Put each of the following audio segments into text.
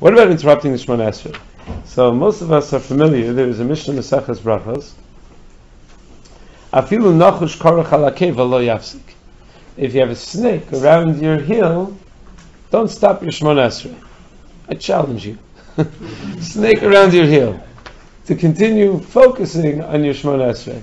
What about interrupting the Shemona Esrei? So most of us are familiar. There is a Mishnah Maseches Brachos. Afilu nachush korach lo yafsik. If you have a snake around your heel, don't stop your Shemona Esrei. I challenge you. snake around your heel. To continue focusing on your Shemona Esrei.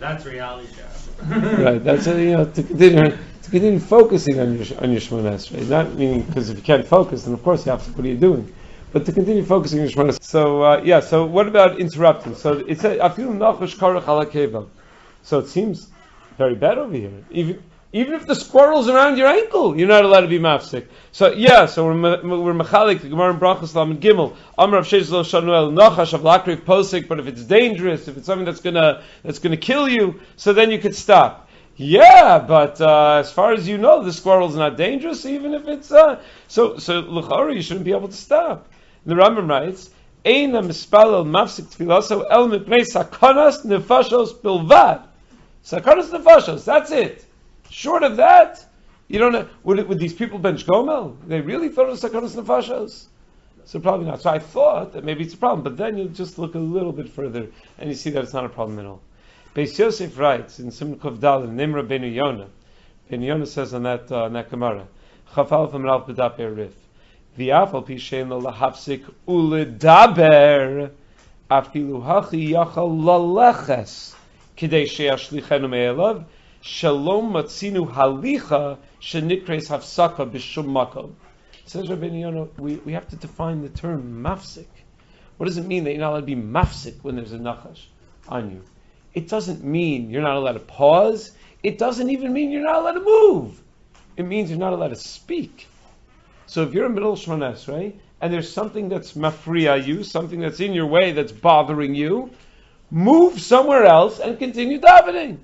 That's reality show. right, that's a, you know to continue to continue focusing on your on your Shemona Esrei. Not meaning because if you can't focus, then of course you have to. What are you doing? But to continue focusing on your Shemona. So uh, yeah. So what about interrupting? So it's a I feel nachush karach ala So it seems very bad over here. Even even if the squirrel's around your ankle, you're not allowed to be mafsik. So yeah, so we're we're the Gemara in Brachos and Gimel. Amr of Sheish Shanuel Nachash of Lakrik Posik. But if it's dangerous, if it's something that's gonna that's gonna kill you, so then you could stop. Yeah, but uh, as far as you know, the squirrel's not dangerous, even if it's uh, so. So luchari, you shouldn't be able to stop. The Rambam writes. Eina mispalel mafsik tfilaso el mipnei sakanas nefashos bilvad. Sakanas nefashos, that's it. Short of that, you don't know. Would, would these people bench Gomel? They really thought it was Sakanas Nefashos? So probably not. So I thought that maybe it's a problem, but then you just look a little bit further and you see that it's not a problem at all. Beis Yosef writes in Simchav Dal Nimra Ben Yonah. Ben Yonah says on that uh, on that Gemara, Chafal from Ralph Bedap Rif. V'afal pishen lo lahafsik uledaber afilu hachi yachal laleches kidei she'ashlichenu me'elav Shalom matzinu halicha shenikres hafsaka b'shum makom. Says Rabbi Yono, we, we have to define the term mafsik. What does it mean that you're not allowed to be mafsik when there's a nachash on you? It doesn't mean you're not allowed to pause. It doesn't even mean you're not allowed to move. It means you're not allowed to speak. So if you're in middle Shmones, right, and there's something that's mafriya you, something that's in your way that's bothering you, move somewhere else and continue davening.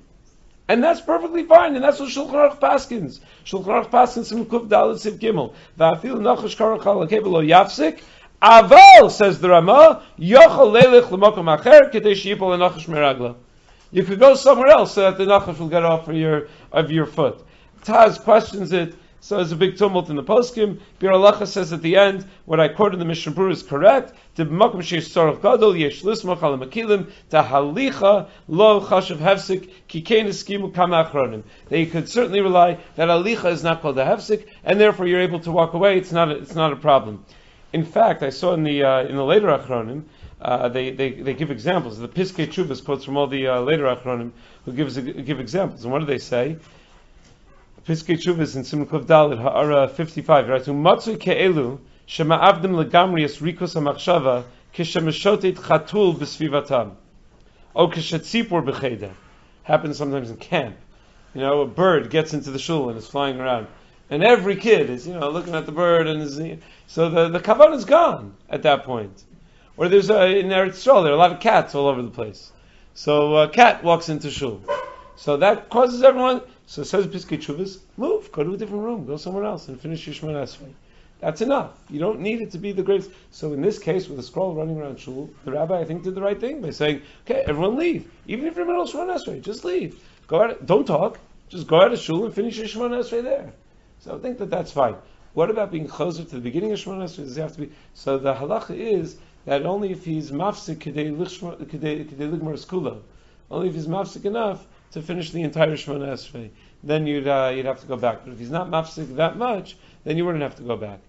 And that's perfectly fine, and that's what Shulchan Aruch Paskins. Shulchan Aruch Paskins in Kuf Dalet Siv Gimel. Va'afil nachash karach halakeva lo yafsik. Aval, says the Rama, yochel lelech l'mokom acher kedei sheyipol lenachash meragla. You could go somewhere else so that the nachash will get off of your, of your foot. Taz questions it, so there's a big tumult in the poskim. Biur Halacha says at the end, what I quoted in the Mishnah Berurah is correct. The makom sheish tzorach gadol yesh lismach al makilim tahalicha lo chashav hefsik kikein eskimu kama achronim. They could certainly rely that alicha is not called a hefsik, and therefore you're able to walk away. It's not a, it's not a problem. In fact, I saw in the uh, in the later achronim. Uh, they, they, they give examples. The Piskei Teshuvos quotes from all the uh, later Achronim who gives give examples. And what do they say? Piskei Teshuvos in Simukov Dalit Ha'ara 55 right? Umatzu ke'elu shema avdim legamri es rikos ha'machshava kishemeshotet chatul b'svivatam. O kishetzipur b'cheda. Happens sometimes in camp. You know a bird gets into the shul and is flying around. And every kid is you know looking at the bird and is so the the kavan is gone at that point. Or there's a in Eretz Yisrael there are a lot of cats all over the place. So a cat walks into shul so that causes everyone so says Piskei Teshuvos, move, go to a different room, go somewhere else, and finish your Shemona Esrei. That's enough. You don't need it to be the greatest. So in this case, with a scroll running around shul, the rabbi I think did the right thing by saying, "Okay, everyone leave. Even if you're middle of Shemona Esrei, just leave. Go out. Don't talk. Just go out of shul and finish your Shemona Esrei there." So I think that that's fine. What about being closer to the beginning of Shemona Esrei? Does he have to be? So the halacha is that only if he's mafsik kedei ligmar skula, only if he's mafsik enough to finish the entire Shemona Esrei, then you'd uh, you'd have to go back. But if he's not mafsik that much, then you wouldn't have to go back.